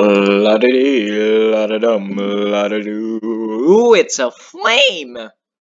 La da dee, la da dum, la da doo. Ooh, it's a flame!